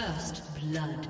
First blood.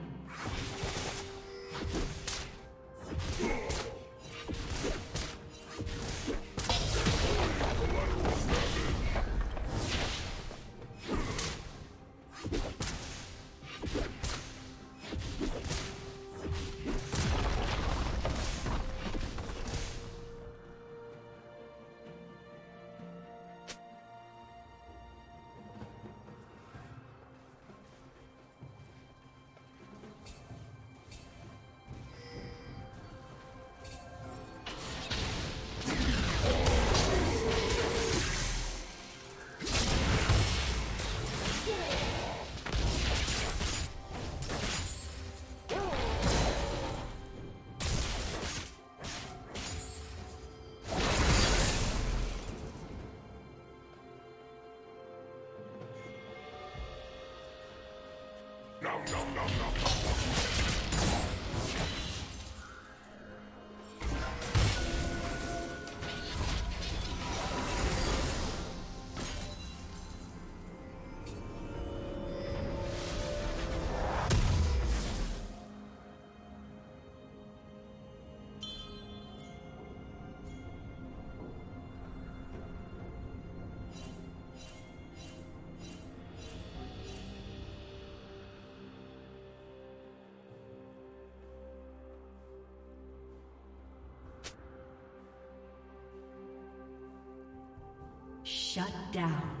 Shut down.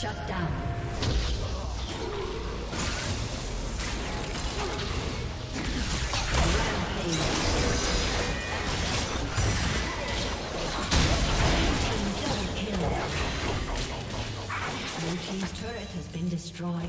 Shut down. team's turret has been destroyed.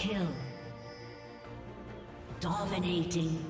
Kill. Dominating.